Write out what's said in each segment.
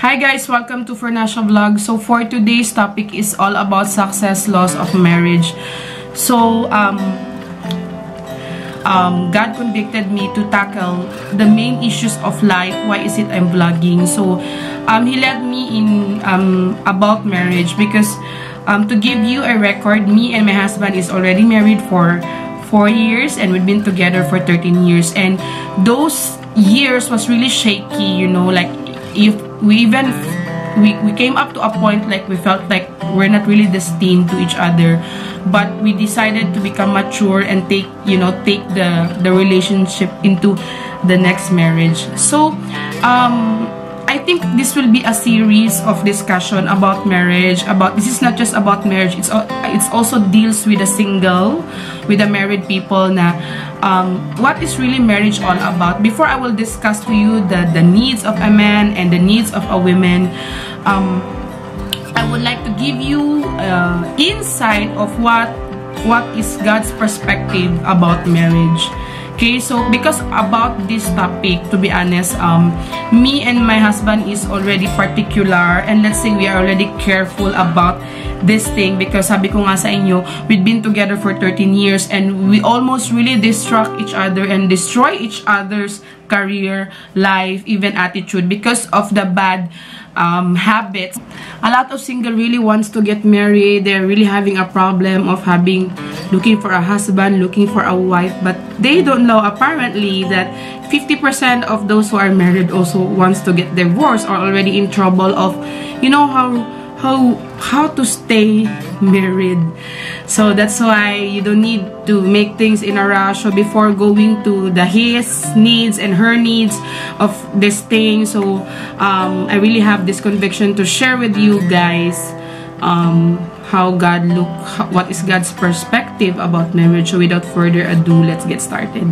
Hi guys, welcome to Fernasha Vlog. So for today's topic is all about success loss of marriage. So um um God convicted me to tackle the main issues of life. Why is it I'm vlogging? So um he led me in um about marriage because um to give you a record, me and my husband is already married for 4 years and we've been together for 13 years and those years was really shaky, you know, like if we even we, we came up to a point like we felt like we're not really destined to each other. But we decided to become mature and take you know take the the relationship into the next marriage. So um I think this will be a series of discussion about marriage about this is not just about marriage it's it's also deals with a single with the married people na um, what is really marriage all about. Before I will discuss to you the, the needs of a man and the needs of a woman, um, I would like to give you uh, insight of what what is God's perspective about marriage. Okay, so because about this topic, to be honest, um, me and my husband is already particular and let's say we are already careful about this thing because sabi ko nga sa inyo, we've been together for 13 years and we almost really distract each other and destroy each other's career, life, even attitude because of the bad um, habits. A lot of single really wants to get married. They're really having a problem of having, looking for a husband, looking for a wife. But they don't know apparently that 50% of those who are married also wants to get divorced or already in trouble of, you know how how how to stay married. So that's why you don't need to make things in a rush. So before going to the his needs and her needs of this thing. So um, I really have this conviction to share with you guys um, how God look what is God's perspective about marriage. So without further ado let's get started.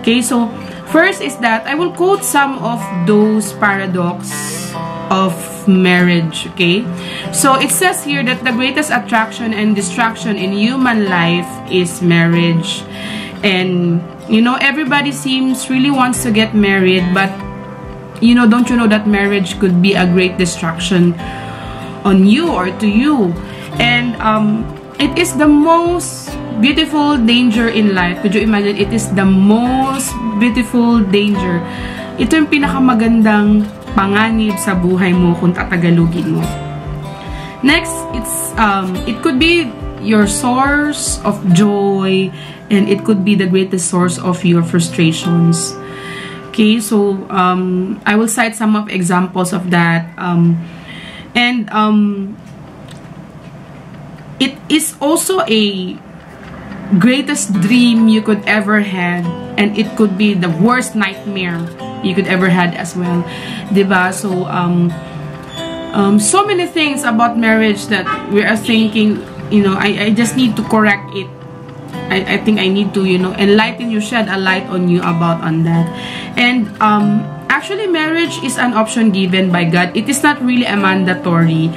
Okay so first is that I will quote some of those paradox of marriage, okay? So, it says here that the greatest attraction and distraction in human life is marriage. And, you know, everybody seems really wants to get married, but, you know, don't you know that marriage could be a great distraction on you or to you? And, um, it is the most beautiful danger in life. Could you imagine? It is the most beautiful danger. Ito yung pinakamagandang panganib sa buhay mo kung tatagalugin mo. Next, it's um, it could be your source of joy and it could be the greatest source of your frustrations. Okay, so um, I will cite some of examples of that. Um, and um, it is also a greatest dream you could ever have and it could be the worst nightmare you could ever had as well. Diba? So, um, um, so many things about marriage that we are thinking, you know, I, I just need to correct it. I, I think I need to, you know, enlighten you, shed a light on you about on that. And, um, actually, marriage is an option given by God. It is not really a mandatory.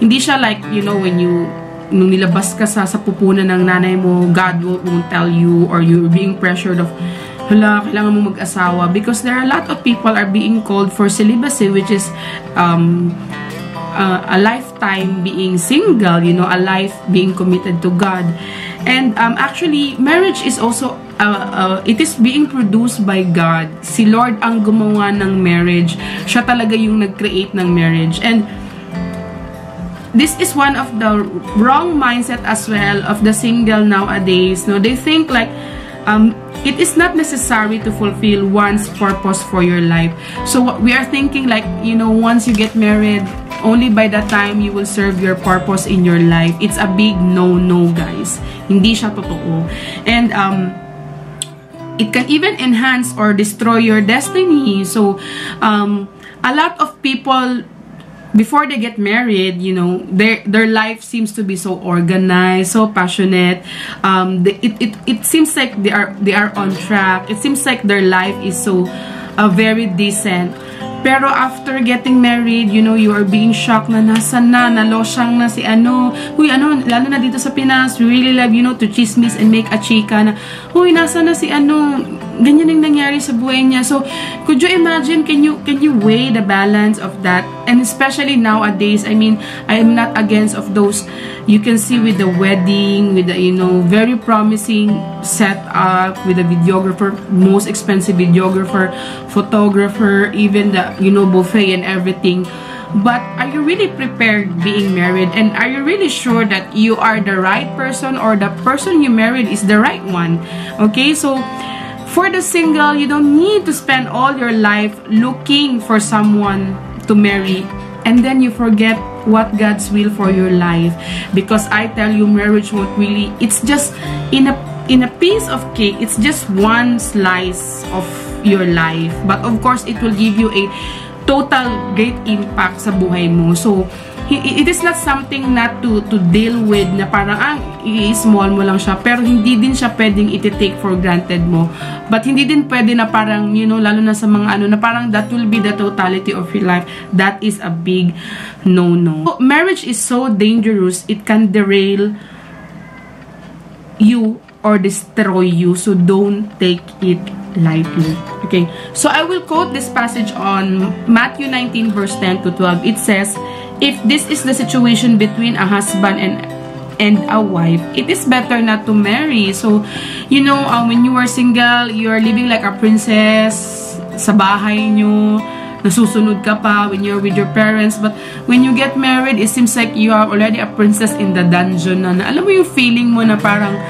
Hindi siya like, you know, when you nung nilabas ka sa, sa pupunan ng nanay mo, God won't, won't tell you or you're being pressured of hala, kailangan mo mag-asawa because there are a lot of people are being called for celibacy which is um, uh, a lifetime being single, you know, a life being committed to God. And um, actually, marriage is also, uh, uh, it is being produced by God. Si Lord ang gumawa ng marriage. Siya talaga yung nag-create ng marriage. And this is one of the wrong mindset as well of the single nowadays. No, They think like, um, it is not necessary to fulfill one's purpose for your life. So we are thinking like, you know, once you get married, only by that time you will serve your purpose in your life. It's a big no-no, guys. Hindi siya totoo. And, um, it can even enhance or destroy your destiny. So, um, a lot of people before they get married, you know, their their life seems to be so organized, so passionate. Um, the, it, it it seems like they are they are on track. It seems like their life is so uh, very decent. Pero after getting married, you know, you are being shocked na nasa na, nalosyang na si ano. Huy, ano, lalo na dito sa Pinas, we really love, you know, to chismis and make a chika na, huy, nasa na si ano, ganyan ang nangyari sa buhay niya. So, could you imagine, can you, can you weigh the balance of that? And especially nowadays, I mean, I am not against of those, you can see with the wedding, with the, you know, very promising setup, with the videographer, most expensive videographer, photographer, even the, you know, buffet and everything. But are you really prepared being married? And are you really sure that you are the right person or the person you married is the right one? Okay, so for the single, you don't need to spend all your life looking for someone to marry. And then you forget what God's will for your life. Because I tell you marriage won't really it's just in a in a piece of cake it's just one slice of your life. But of course it will give you a total great impact sa buhay mo. So, it is not something not to to deal with na parang ah, i-small mo lang siya. Pero hindi din siya pwedeng iti-take for granted mo. But hindi din pwede na parang you know lalo na sa mga ano na parang that will be the totality of your life. That is a big no no so, marriage is so dangerous it can derail you or destroy you so don't take it lightly. Okay, so I will quote this passage on Matthew 19 verse 10 to 12. It says, If this is the situation between a husband and and a wife, it is better not to marry. So, you know, um, when you are single, you are living like a princess sa bahay nyo, nasusunod ka pa when you're with your parents. But when you get married, it seems like you are already a princess in the dungeon na, na alam mo yung feeling mo na parang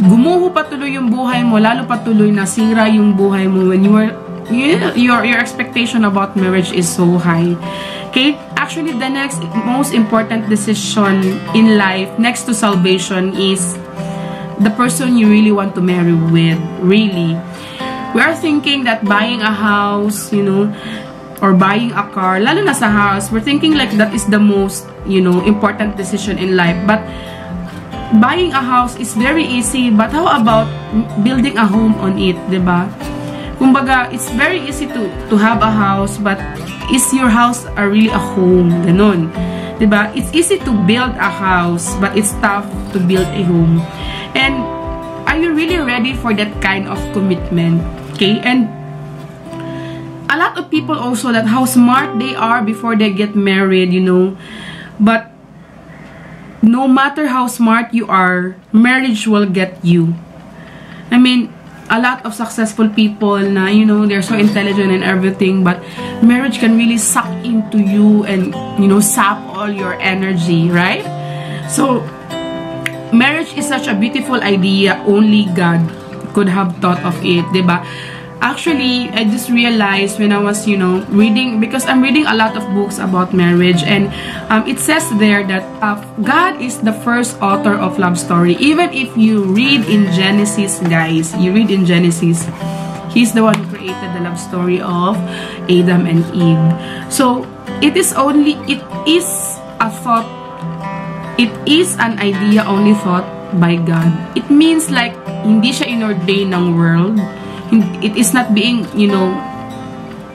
gumuho patuloy yung buhay mo, lalo patuloy na sira yung buhay mo when you are, you, your, your expectation about marriage is so high. Okay? Actually, the next most important decision in life, next to salvation, is the person you really want to marry with. Really. We are thinking that buying a house, you know, or buying a car, lalo na sa house, we're thinking like that is the most, you know, important decision in life. But, buying a house is very easy, but how about building a home on it, ba? Diba? Kumbaga, it's very easy to to have a house, but is your house a really a home? Ganon. ba? Diba? It's easy to build a house, but it's tough to build a home. And are you really ready for that kind of commitment? Okay? And a lot of people also that how smart they are before they get married, you know. But no matter how smart you are, marriage will get you. I mean, a lot of successful people na, you know, they're so intelligent and everything, but marriage can really suck into you and, you know, sap all your energy, right? So, marriage is such a beautiful idea. Only God could have thought of it, diba? Actually, I just realized when I was, you know, reading, because I'm reading a lot of books about marriage, and um, it says there that uh, God is the first author of love story. Even if you read in Genesis, guys, you read in Genesis, He's the one who created the love story of Adam and Eve. So, it is only, it is a thought, it is an idea only thought by God. It means like, hindi siya inordain ng world, it is not being, you know,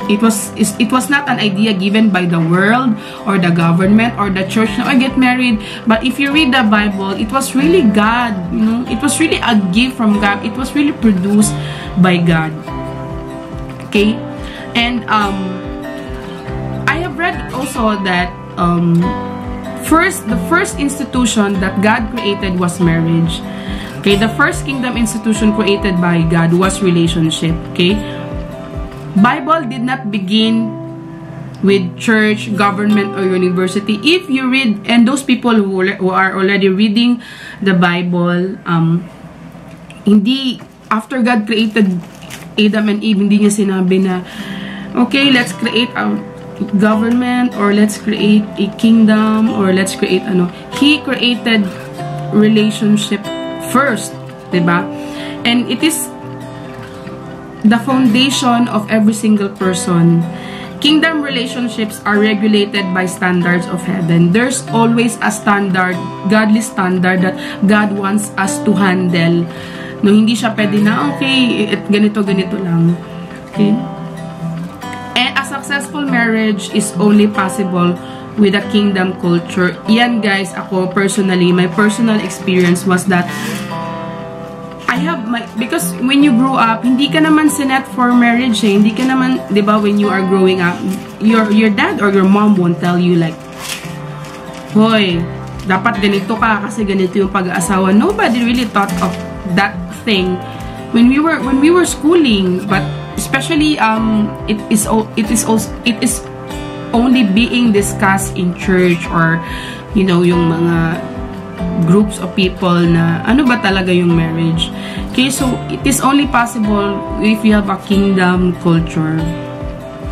it was it was not an idea given by the world or the government or the church no I get married. But if you read the Bible it was really God you know it was really a gift from God. It was really produced by God. Okay? And um I have read also that um first the first institution that God created was marriage Okay, the first kingdom institution created by God was relationship. Okay? Bible did not begin with church, government, or university. If you read, and those people who, who are already reading the Bible, um, hindi, after God created Adam and Eve, hindi niya sinabi na, okay, let's create a government, or let's create a kingdom, or let's create, ano, He created relationship first, ba? And it is the foundation of every single person. Kingdom relationships are regulated by standards of heaven. There's always a standard, godly standard that God wants us to handle. No, hindi siya pwede na, okay, it, ganito, ganito lang. Okay? And a successful marriage is only possible with a kingdom culture. Yan guys, ako personally, my personal experience was that I have my, because when you grow up, hindi ka naman sinet for marriage eh. Hindi ka naman, di ba, when you are growing up, your, your dad or your mom won't tell you like, Hoy, dapat ganito ka kasi ganito yung pag-aasawa. Nobody really thought of that thing when we were when we were schooling, but especially um it is it is also it is only being discussed in church or you know yung mga groups of people na ano ba talaga yung marriage. Okay, so it is only possible if you have a kingdom culture.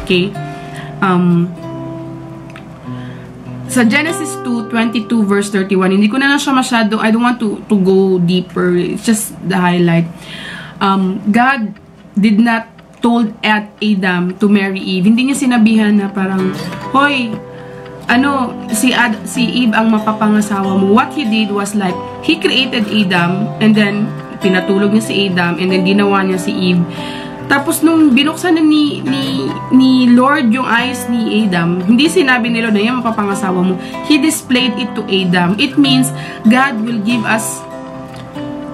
Okay? Um, sa Genesis 2, 22 verse 31, hindi ko na lang siya masyado, I don't want to, to go deeper, it's just the highlight. Um, God did not told at Adam to marry Eve. Hindi niya sinabihan na parang, Hoy, ano, si, Ad, si Eve ang mapapangasawa mo. What he did was like, he created Adam and then pinatulog niya si Adam and then ginawa niya si Eve tapos nung binuksan na ni, ni, ni Lord yung eyes ni Adam, hindi sinabi ni na yan mapapangasawa mo. He displayed it to Adam. It means God will give us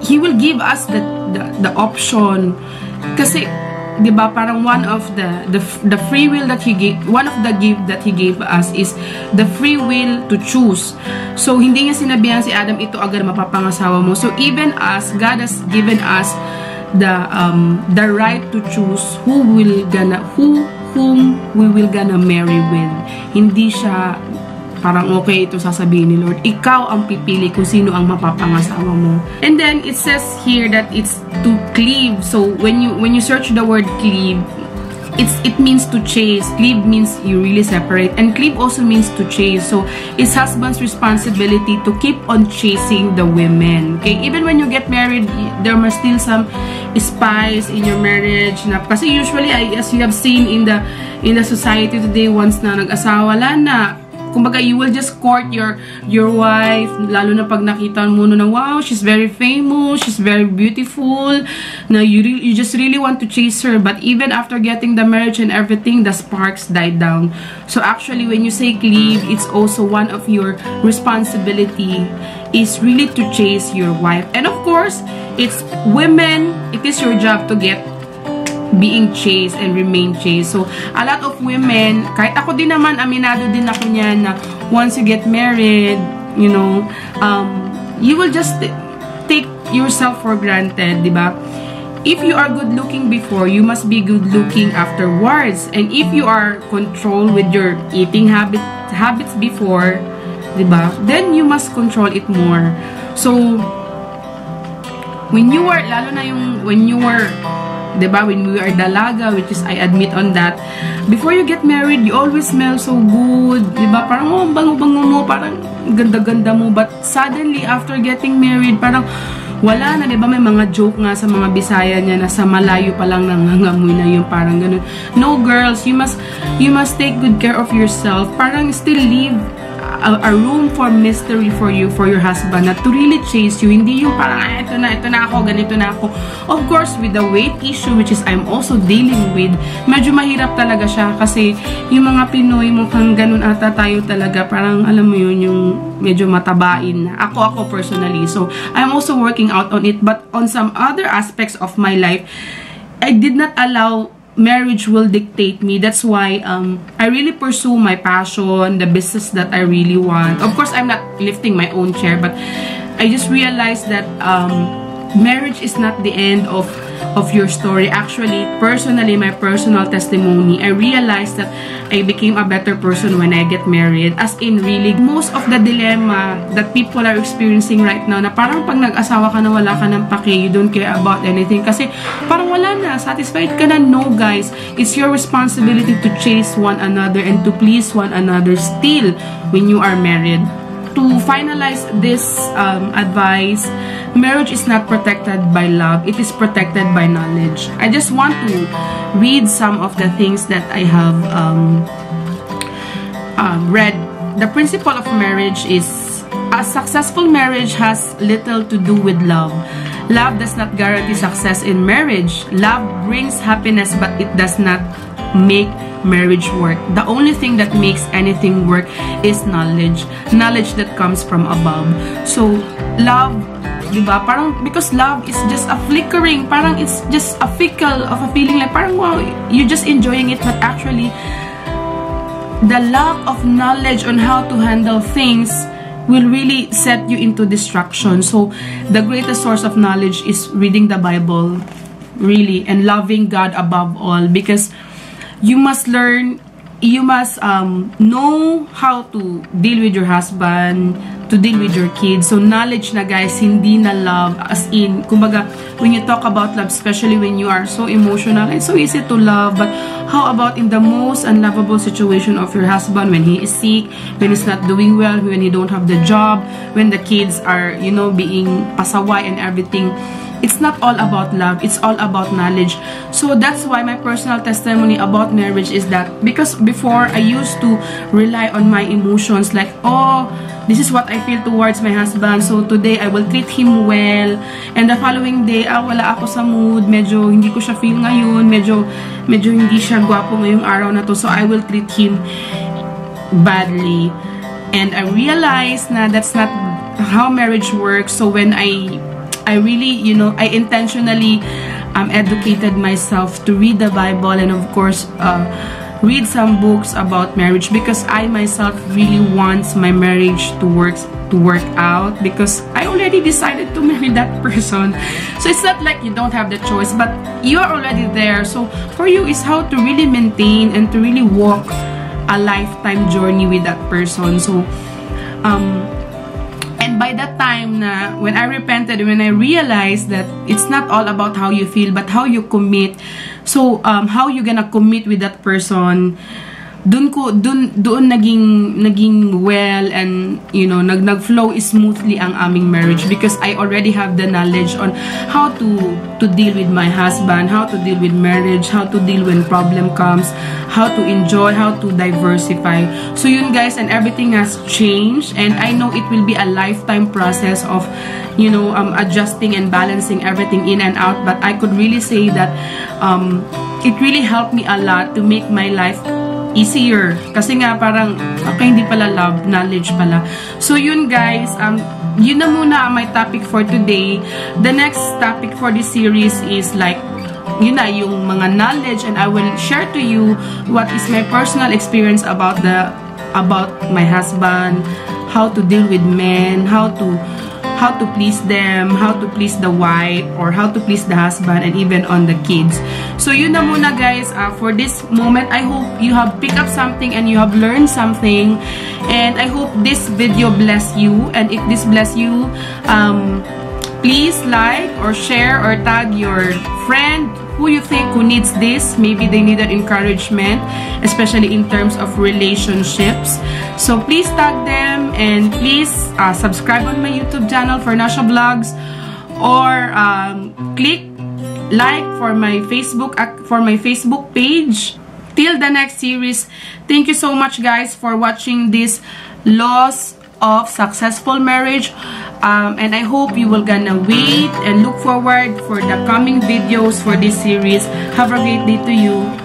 He will give us the, the, the option. Kasi 'di ba parang one of the the the free will that he gave one of the gift that he gave us is the free will to choose so hindi niya sinabihan si Adam ito agad mapapangasawa mo so even us God has given us the um the right to choose who will gonna who whom we will gonna marry with. Hindi siya parang okay ito sasabihin ni Lord. Ikaw ang pipili kung sino ang mapapangasawa mo. And then it says here that it's to cleave. So when you when you search the word cleave, it's it means to chase. Cleave means you really separate. And cleave also means to chase. So it's husband's responsibility to keep on chasing the women. Okay? Even when you get married, there must still some spies in your marriage. Na, kasi usually, as you have seen in the in the society today, once na nag-asawa, na kumbaga you will just court your your wife lalo na pag nakita mo no na wow she's very famous she's very beautiful na you you just really want to chase her. But even after getting the marriage and everything the sparks died down. So actually when you say cleave it's also one of your responsibility is really to chase your wife. And of course it's women it is your job to get being chased and remain chased. So, a lot of women, kahit ako din naman, aminado din ako niyan na once you get married, you know, um, you will just take yourself for granted, di ba? If you are good looking before, you must be good looking afterwards. And if you are controlled with your eating habit, habits before, di ba? Then you must control it more. So, when you were, lalo na yung, when you were 'di ba? When we are dalaga, which is I admit on that. Before you get married, you always smell so good, 'di ba? Parang oh, bango-bango mo, parang ganda-ganda mo. But suddenly after getting married, parang wala na, 'di ba? May mga joke nga sa mga Bisaya niya na sa malayo pa lang nangangamoy na yung parang ganun. No girls, you must you must take good care of yourself. Parang still live a, a room for mystery for you, for your husband, na to really chase you. Hindi yung parang, ah, ito na, ito na ako, ganito na ako. Of course, with the weight issue, which is I'm also dealing with, medyo mahirap talaga siya kasi yung mga Pinoy, mukhang ganun ata tayo talaga. Parang, alam mo yun, yung medyo matabain. Ako, ako personally. So, I'm also working out on it. But on some other aspects of my life, I did not allow marriage will dictate me. That's why um, I really pursue my passion, the business that I really want. Of course, I'm not lifting my own chair, but I just realized that um, marriage is not the end of of your story. Actually, personally, my personal testimony, I realized that I became a better person when I get married. As in, really, most of the dilemma that people are experiencing right now, na parang pag nag-asawa ka na wala ka ng pake, you don't care about anything. Kasi parang wala na, satisfied ka na. No, guys. It's your responsibility to chase one another and to please one another still when you are married. To finalize this um, advice, marriage is not protected by love. It is protected by knowledge. I just want to read some of the things that I have um, um, read. The principle of marriage is a successful marriage has little to do with love. Love does not guarantee success in marriage. Love brings happiness, but it does not make marriage work. The only thing that makes anything work is knowledge. Knowledge that comes from above. So, love di ba? Parang, because love is just a flickering, parang it's just a fickle of a feeling like, parang wow, you're just enjoying it, but actually, the lack of knowledge on how to handle things will really set you into destruction. So, the greatest source of knowledge is reading the Bible, really, and loving God above all. Because you must learn, you must um, know how to deal with your husband, to deal with your kids. So, knowledge na guys, hindi na love. As in, kumbaga, when you talk about love, especially when you are so emotional, it's so easy to love. But how about in the most unlovable situation of your husband when he is sick, when he's not doing well, when he don't have the job, when the kids are, you know, being pasaway and everything it's not all about love it's all about knowledge. So that's why my personal testimony about marriage is that because before I used to rely on my emotions like oh this is what I feel towards my husband so today I will treat him well. And the following day ah wala ako sa mood medyo hindi ko siya feel ngayon medyo medyo hindi siya gwapo ngayong araw na to so I will treat him badly. And I realized na that's not how marriage works so when I I really, you know, I intentionally um, educated myself to read the Bible and of course uh, read some books about marriage because I myself really want my marriage to work to work out because I already decided to marry that person. So it's not like you don't have the choice, but you are already there. So for you is how to really maintain and to really walk a lifetime journey with that person. So um By that time na when I repented, when I realized that it's not all about how you feel, but how you commit. So, um, how you gonna commit with that person, dun ko dun doon naging naging well and you know nag nagflow smoothly ang aming marriage because I already have the knowledge on how to to deal with my husband, how to deal with marriage, how to deal when problem comes, how to enjoy, how to diversify. So yun guys and everything has changed and I know it will be a lifetime process of you know um adjusting and balancing everything in and out but I could really say that um it really helped me a lot to make my life easier. Kasi nga parang, okay, hindi pala love, knowledge pala. So yun guys, um, yun na muna my topic for today. The next topic for this series is like, yun na, yung mga knowledge and I will share to you what is my personal experience about the, about my husband, how to deal with men, how to how to please them, how to please the wife, or how to please the husband, and even on the kids. So yun na muna guys, uh, for this moment, I hope you have picked up something and you have learned something. And I hope this video bless you. And if this bless you, um, please like or share or tag your friend who you think who needs this. Maybe they needed encouragement, especially in terms of relationships. So please tag them and please uh, subscribe on my YouTube channel for Nasha Vlogs or um, click like for my Facebook for my Facebook page. Till the next series, thank you so much guys for watching this Laws of Successful Marriage. Um, and I hope you will gonna wait and look forward for the coming videos for this series. Have a great day to you.